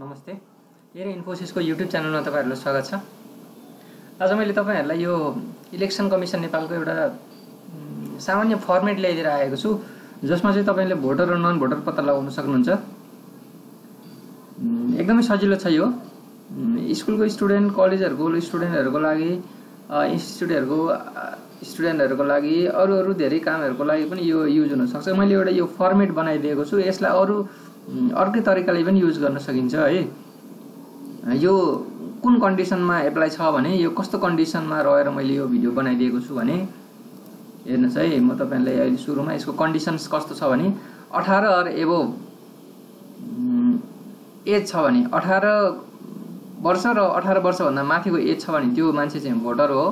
नमस्ते। Air इन्फोसिसको YouTube च्यानलमा तपाईँहरूलाई स्वागत छ। आज मैले तपाईँहरूलाई यो इलेक्सन कमिसन नेपालको एउटा सामान्य फर्मेट ल्याइदिएर आएको छु जसमा चाहिँ तपाईँले भोटर र नन भोटर पत्ता लगाउन सक्नुहुन्छ। एकदमै सजिलो छ यो। स्कुलको स्टुडेन्ट कलेजहरूको स्टुडेन्टहरूको लागि अ, स्टुडेन्टहरूको लागि अरू अरू धेरै कामहरूको लागि पनि यो युज हुनसक्छ मैले एउटा यो फर्मेट बनाइदिएको छु। यसलाई अरू अर्कै तरिकाले पनि युज गर्न सकिन्छ है। यो कुन कन्डिसनमा एप्लाई छ भने यो कस्तो कन्डिसनमा रहेर मैले यो भिडियो बनाइदिएको छु भने हेर्नुहोस् है म तपाईँलाई अहिले सुरुमा यसको कन्डिसन्स कस्तो छ भने अठार अर एबो एज छ भने अठार वर्ष र अठार वर्षभन्दा माथिको एज छ भने त्यो मान्छे चाहिँ भोटर हो।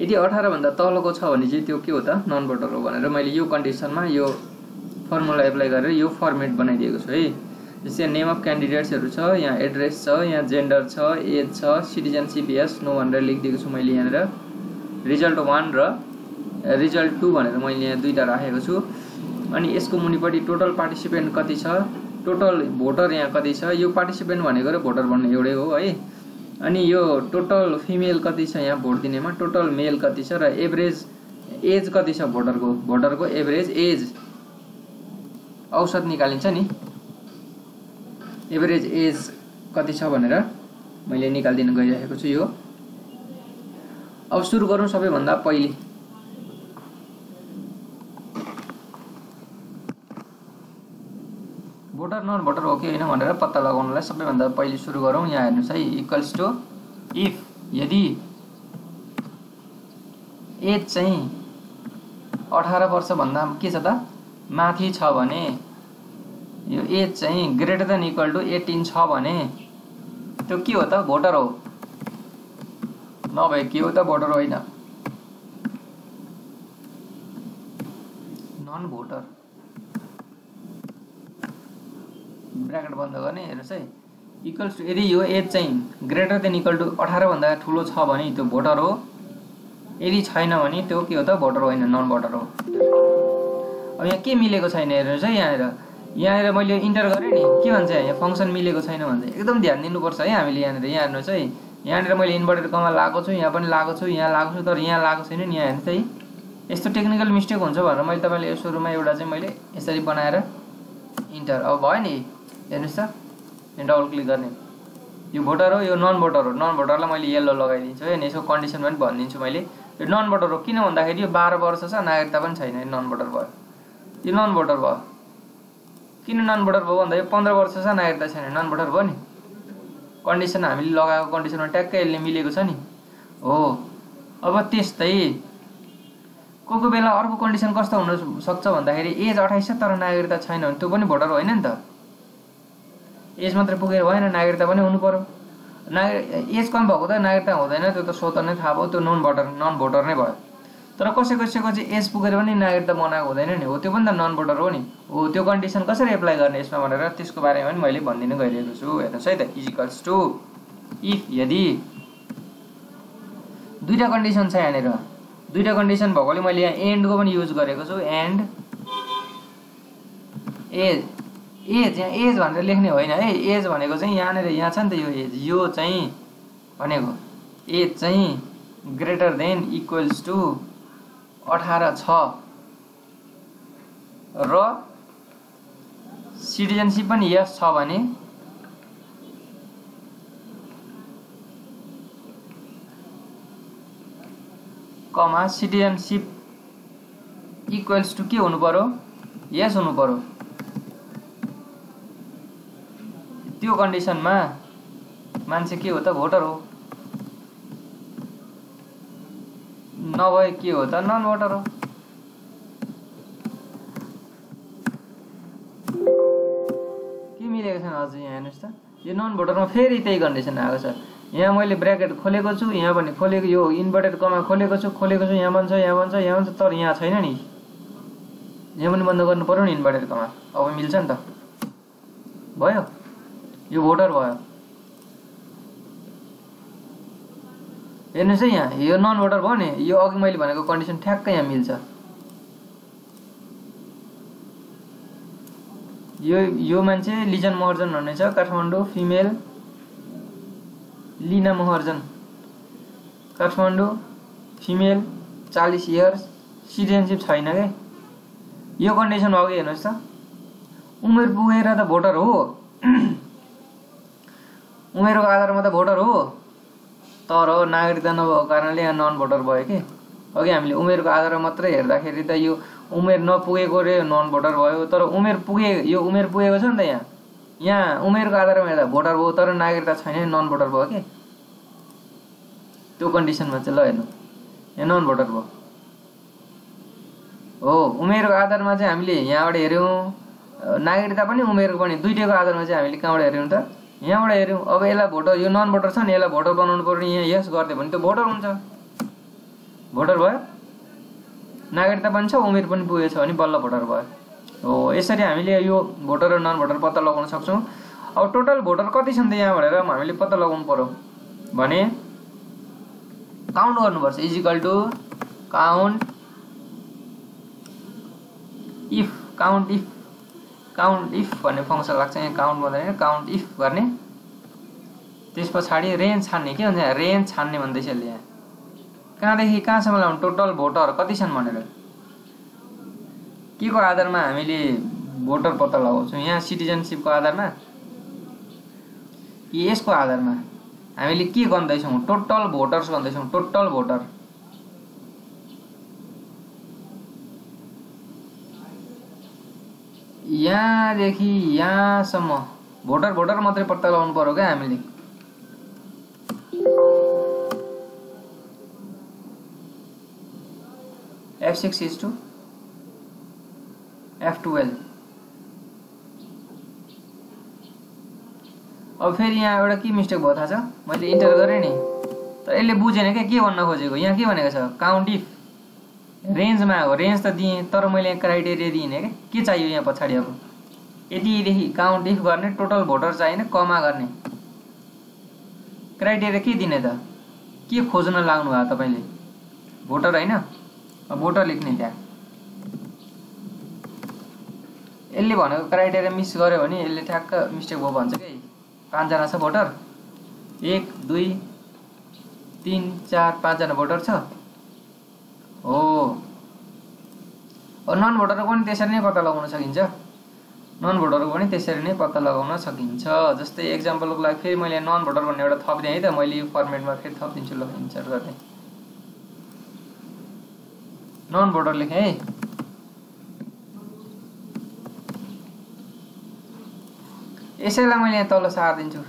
यदि अठारभन्दा तलको छ भने चाहिँ त्यो के हो त? नन भोटर हो भनेर मैले यो कन्डिसनमा यो फर्मुला एप्लाई गरेर यो फर्मेट बनाइदिएको छु है। जस्तै नेम अफ क्यान्डिडेट्सहरू छ यहाँ एड्रेस छ यहाँ जेन्डर छ एज छ सिटिजनसिप यस नो भनेर लेखिदिएको छु मैले यहाँनिर। रिजल्ट वान र रिजल्ट टू भनेर मैले यहाँ दुईवटा राखेको छु। अनि यसको मुनिपट्टि टोटल पार्टिसिपेन्ट कति छ? टोटल भोटर यहाँ कति छ? यो पार्टिसिपेन्ट भनेको र भोटर भन्ने एउटै हो है। अनि यो टोटल फिमेल कति छ यहाँ भोट दिनेमा? टोटल मेल कति छ र एभरेज एज कति छ भोटरको भोटरको एभरेज एज औसत निकालिन्छ नि। एभरेज एज कति छ भनेर मैले निकालिदिन गइरहेको छु यो। अब सुरु गरौँ सबैभन्दा पहिले। भोटर नन भोटर हो कि होइन भनेर पत्ता लगाउनलाई सबैभन्दा पहिले सुरु गरौँ। यहाँ हेर्नुहोस् है इक्वल्स टु इफ यदि एज चाहिँ अठार वर्षभन्दा के छ त? माथि छ भने यो एज चाहिँ greater than equal to eighteen छ भने त्यो के हो त? भोटर हो। नभए के हो त? भोटर होइन। नन भोटर ब्राकेट बन्द गर्ने हेर्नुहोस् है। इक्वल्स टु यदि यो एज चाहिँ ग्रेटर देन इक्वल टु अठारभन्दा ठुलो छ भने त्यो भोटर हो। यदि छैन भने त्यो के हो त? भोटर होइन नन भोटर हो। अब यहाँ के मिलेको छैन हेर्नुहोस् है यहाँनिर यहाँनिर मैले इन्टर गरेँ नि। के भन्छ यहाँ फङ्सन मिलेको छैन भन्छ एकदम ध्यान दिनुपर्छ है हामीले यहाँनिर यहाँ हेर्नुहोस् है यहाँनिर मैले इन्भर्टेड कमा लगाएको छु यहाँ पनि लगाएको छु यहाँ लगाएको छु तर यहाँ लगाएको छैन नि यहाँ हेर्नुहोस् है यस्तो टेक्निकल मिस्टेक हुन्छ भनेर मैले तपाईँले यो सुरुमा एउटा चाहिँ मैले यसरी बनाएर इन्टर। अब भयो नि हेर्नुहोस् त। डबल क्लिक गर्ने। यो भोटर हो यो नन भोटर हो। नन भोटरलाई मैले येल्लो लगाइदिन्छु है अनि यसको कन्डिसन पनि भनिदिन्छु मैले। यो नन भोटर हो किन भन्दाखेरि यो बाह्र वर्ष छ नागरिकता पनि छैन नन भोटर भयो। यो नन भोटर भयो। किन नन भोटर भयो भन्दा यो पन्ध्र वर्ष छ नागरिकता छैन। नन भोटर भयो नि। कन्डिसन हामीले लगाएको कन्डिसनमा ट्याक्कै यसले मिलेको छ नि। हो। अब त्यस्तै को कोही बेला अर्को कन्डिसन कस्तो हुन सक्छ भन्दाखेरि एज अठाइस छ तर नागरिकता छैन भने त्यो पनि भोटर होइन नि त। एज मात्रै पुगेर भएन नागरिकता पनि हुनु पर्यो। नागरिक एज कम भएको त नागरिकता हुँदैन त्यो त स्वत नै थाहा भयो त्यो नन भोटर नन भोटर नै भयो। तर कसै कसैको चाहिँ एज पुगेर पनि नागरिकता बनाएको हुँदैन नि हो। त्यो पनि त नन भोटर हो नि। हो त्यो कन्डिसन कसरी एप्लाई गर्ने यसमा भनेर त्यसको बारेमा पनि मैले भनिदिनु गइरहेको छु। हेर्नुहोस् है त इजिकल्स टु इफ यदि दुईवटा कन्डिसन छ यहाँनिर। दुईवटा कन्डिसन भएकोले मैले यहाँ एन्डको पनि युज गरेको छु। एन्ड एज एज यहाँ एज भनेर लेख्ने होइन है। एज भनेको चाहिँ यहाँनिर यहाँ छ नि त यो एज यो चाहिँ भनेको। एज चाहिँ ग्रेटर देन इक्वल्स टु अठार छ। र सिटिजनसिप पनि यस छ भने कमा सिटिजनसिप इक्वल्स टु के हुनु पर्यो? यस हुनु पर्यो। त्यो कन्डिसनमा मान्छे के हो त? भोटर हो। नभए के हो त? नन भोटर हो के मिलेको छैन अझ यहाँ हेर्नुहोस् त? यो नन भोटरमा फेरि त्यही कन्डिसन आएको छ। यहाँ मैले ब्राकेट खोलेको छु यहाँ पनि खोलेको यो इन्भर्टेड कमा खोलेको छु खोलेको छु यहाँ भन्छ यहाँ भन्छ यहाँ भन्छ तर यहाँ छैन नि। यहाँ पनि बन्द गर्नु पऱ्यो नि इन्भर्टेड कमा। अब मिल्छ नि त। भयो? यो भोटर भयो। हेर्नुहोस् है यहाँ यो नन भोटर भयो नि यो अघि मैले भनेको कन्डिसन ठ्याक्कै यहाँ मिल्छ। यो यो मान्छे लिजन महर्जन भन्ने छ काठमाडौँ फिमेल लिना महर्जन। काठमाडौँ फिमेल चालिस इयर्स सिटिजनसिप छैन क्या यो कन्डिसन कि हेर्नुहोस् त। उमेर पुगेर त भोटर हो। उमेरको आधारमा त भोटर हो। तर नागरिकता नभएको कारणले यहाँ नन भोटर भयो कि? अघि हामीले उमेरको आधारमा मात्रै हेर्दाखेरि त यो उमेर नपुगेको रे नन भोटर भयो। तर उमेर पुगे यो उमेर पुगेको छ नि त यहाँ। यहाँ उमेरको आधारमा हेर्दा भोटर भयो तर नागरिकता छैन नन भोटर भयो कि? त्यो कन्डिसनमा चाहिँ ल हेर्नु। यहाँ नन भोटर भयो। हो उमेरको आधारमा चाहिँ हामीले यहाँबाट हेऱ्यौँ। नागरिकता पनि उमेरको पनि दुइटैको आधारमा चाहिँ हामीले कहाँबाट हेऱ्यौँ त? यहाँबाट हेऱ्यौँ अब यसलाई भोटर यो नन भोटर छ नि यसलाई भोटर बनाउनु पर्ने यहाँ यस गरिदियो भने त्यो भोटर हुन्छ। भोटर भयो। नागरिकता पनि छ उमेर पनि पुगेछ भने बल्ल भोटर भयो। हो यसरी हामीले यो भोटर र नन भोटर पत्ता लगाउन सक्छौँ। अब टोटल भोटर कति छन् त यहाँ भनेर हामीले पत्ता लगाउनु पऱ्यो भने काउन्ट गर्नुपर्छ equal to count if count if. Count if भन्ने फङ्सन लाग्छ यहाँ काउन्ट भन्दैन काउन्ट इफ गर्ने। त्यस पछाडि रेन्ज छान्ने के भन्छ रेन्ज छान्ने भन्दैछ यसले यहाँ। कहाँदेखि कहाँसम्म लगाउनु टोटल भोटर कति छन् भनेर। के को आधारमा हामीले भोटर पत्ता लगाउँछौँ? यहाँ सिटिजनसिपको आधारमा? कि यसको आधारमा। हामीले के गर्दैछौँ? टोटल भोटर्स भन्दैछौँ टोटल भोटर यहाँदेखि यहाँसम्म। भोटर भोटर मात्रै पत्ता लगाउनु पऱ्यो क्या हामीले? F six is to F twelve अब फेरि यहाँ एउटा के मिस्टेक भयो थाहा छ? मैले इन्टर गरेँ नि। तर यसले बुझेन क्या के भन्न खोजेको? यहाँ के भनेको छ? काउन्ट इफ रेन्जमा हो रेन्ज त दिएँ तर मैले क्राइटेरिया दिइनँ क्या। के चाहियो यहाँ पछाडि अब? यतिदेखि काउन्ट इफ गर्ने टोटल भोटर चाहिने कमा गर्ने। क्राइटेरिया के दिने त? के खोज्न लाग्नु भयो तपाईँले? भोटर होइन? भोटर लेख्ने त्यहाँ यसले भनेको क्राइटेरिया मिस गर्यो भने यसले ठ्याक्क मिस्टेक भयो भन्छ कि पाँचजना छ भोटर। एक दुई तिन चार पाँचजना भोटर छ हो नन भोटरको पनि त्यसरी नै पत्ता लगाउन सकिन्छ। नन भोटरको पनि त्यसरी नै पत्ता लगाउन सकिन्छ। जस्तै एक्जाम्पलको लागि फेरि मैले नन भोटर भन्ने एउटा थपिदिएँ है त मैले यो फर्मेटमा फेरि थपिदिन्छु ल इन्सर्ट गर्ने। नन भोटर लेखेँ है। यसैलाई मैले यहाँ तल सारिदिन्छु।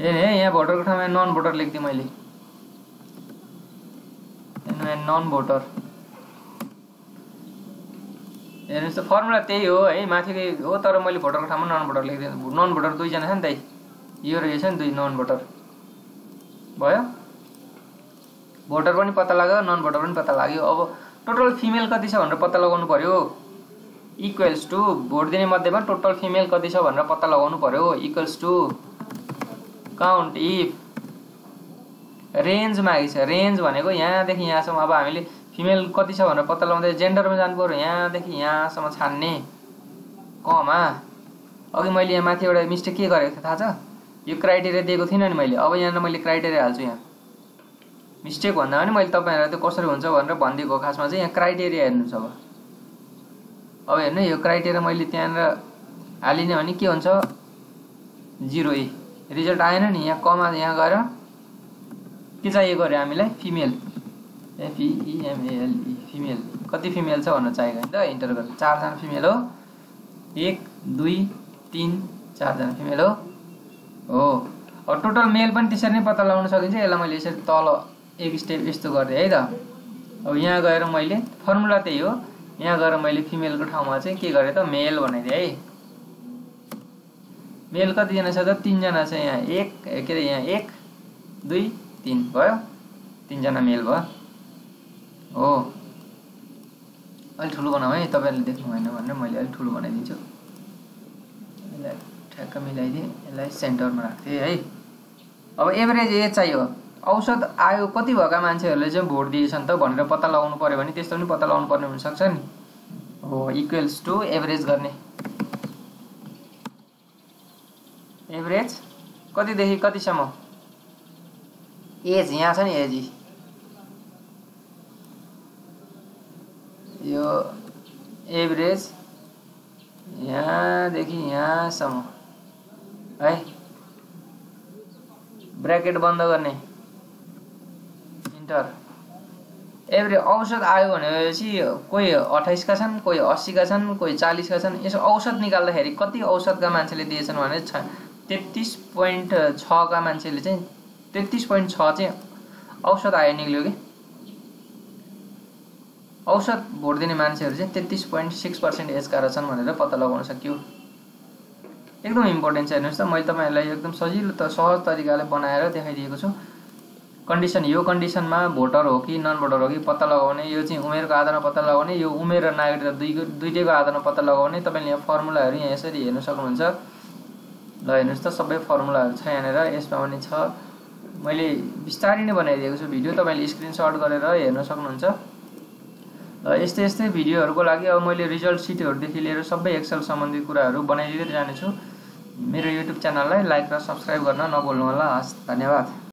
ए यहाँ भोटरको ठाउँमा नन भोटर लेखिदिएँ मैले। नन भोटर हेर्नुहोस् त फर्मुला त्यही हो है माथिकै हो तर मैले भोटरको ठाउँमा नन भोटर लेखिदिएँ। नन भोटर दुईजना छ नि त यो र यो छ नि दुई नन भोटर भयो? भोटर पनि पत्ता लाग्यो नन भोटर पनि पत्ता लाग्यो। अब टोटल फिमेल कति छ भनेर पत्ता लगाउनु पऱ्यो इक्वल्स टु भोट दिने मध्येमा टोटल फिमेल कति छ भनेर पत्ता लगाउनु पऱ्यो equals to count if range मागेको छ। रेन्ज भनेको यहाँदेखि यहाँसम्म। अब हामीले फिमेल कति छ भनेर पत्ता लगाउँदै जेन्डरमा जानु पऱ्यो। यहाँदेखि यहाँसम्म छान्ने। कमा अघि मैले यहाँ माथि एउटा मिस्टेक के गरेको थिएँ थाहा छ? यो क्राइटेरिया दिएको थिइनँ नि मैले। अब यहाँ मैले क्राइटेरिया हाल्छु यहाँ। मिस्टेक भन्दा पनि मैले तपाईँहरूलाई त्यो कसरी हुन्छ भनेर भनिदिएको खासमा चाहिँ यहाँ क्राइटेरिया हेर्नुहोस् अब। अब हेर्नु यो क्राइटेरिया मैले त्यहाँनिर हालिनँ भने के हुन्छ? जिरो ए रिजल्ट आएन नि। यहाँ कमा यहाँ गएर के चाहिएको अरे हामीलाई? Female F E M A L E female कति फिमेल छ भनेर चाहिएको नि त? इन्टर गरेर चारजना फिमेल हो। एक दुई तिन चारजना फिमेल हो। हो। अब टोटल मेल पनि त्यसरी नै पत्ता लगाउन सकिन्छ। यसलाई मैले यसरी तल एक स्टेप यस्तो गरिदिएँ है त। अब यहाँ गएर मैले फर्मुला त्यही हो। यहाँ गएर मैले फिमेलको ठाउँमा चाहिँ के गरेँ त? मेल बनाइदिएँ है। मेल कतिजना छ त? तिनजना छ यहाँ। एक के अरे यहाँ? एक दुई तिन। भयो। तिनजना मेल भयो। हो। अलिक ठुलो बनाऊ है तपाईँहरूले देख्नु भएन भनेर मैले अलिक ठुलो बनाइदिन्छु। यसलाई ठ्याक्क मिलाइदिएँ यसलाई सेन्टरमा राख्थेँ है। अब एभरेज एज चाहियो। औसत आयु कति भएका मान्छेहरूले चाहिँ भोट दिएछन् त भनेर पत्ता लगाउनु पऱ्यो भने त्यस्तो पनि पत्ता लगाउनु पर्ने हुनसक्छ नि। हो इक्वल्स टु एभरेज गर्ने। एभरेज कतिदेखि कतिसम्म? एज यहाँ छ नि एज यो एभरेज यहाँदेखि यहाँसम्म। है? ब्राकेट बन्द गर्ने। इन्टर। एभरेज औसत आयो भनेपछि कोही अठाइसका छन् कोही अस्सीका छन् कोही चालिसका छन् यसो औसत निकाल्दाखेरि कति औसतका मान्छेले दिएछन् भने छ तेत्तिस पोइन्ट छका मान्छेले चाहिँ तेत्तिस पोइन्ट छ चाहिँ औसत आयो निक्ल्यो कि? औसत भोट दिने मान्छेहरू चाहिँ तेत्तिस पोइन्ट सिक्स पर्सेन्ट एजका रहेछन् भनेर पत्ता लगाउन सकियो। एकदम इम्पोर्टेन्ट छ हेर्नुहोस् त मैले तपाईँहरूलाई एकदम सजिलो त सहज तरिकाले बनाएर देखाइदिएको छु। कन्डिसन यो कन्डिसनमा भोटर हो कि नन भोटर हो कि पत्ता लगाउने यो चाहिँ उमेरको आधारमा पत्ता लगाउने यो उमेर र नागरिकता दुईको दुइटैको आधारमा पत्ता लगाउने। तपाईँले यहाँ फर्मुलाहरू यहाँ यसरी हेर्न सक्नुहुन्छ। ल हेर्नुहोस् त सबै फर्मुलाहरू छ यहाँनिर यसमा पनि छ। मैले बिस्तारै नै बनाइदिएको छु भिडियो। तपाईँले स्क्रिनसट गरेर हेर्न सक्नुहुन्छ। यस्तै यस्तै भिडियोहरूको लागि अब मैले रिजल्ट सिटहरूदेखि लिएर सबै एक्सेल सम्बन्धी कुराहरू बनाइदिँदै जानेछु। मेरो युट्युब च्यानललाई लाइक र सब्सक्राइब गर्न नभुल्नु होला हस् धन्यवाद।